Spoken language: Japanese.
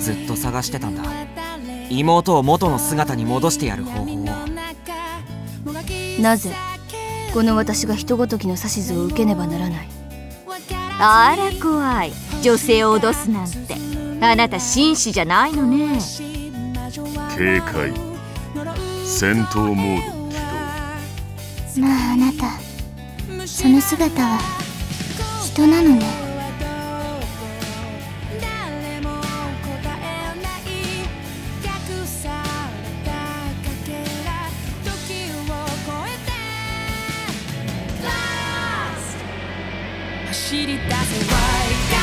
探してたんだ。妹を元の姿に戻してやる方法を。なぜこの私が人ごときの指図を受けねばならない？あら怖い。女性を脅すなんて。あなた紳士じゃないのね。警戒。戦闘モード起動。まああなた。その姿は人なのね走り出せ Why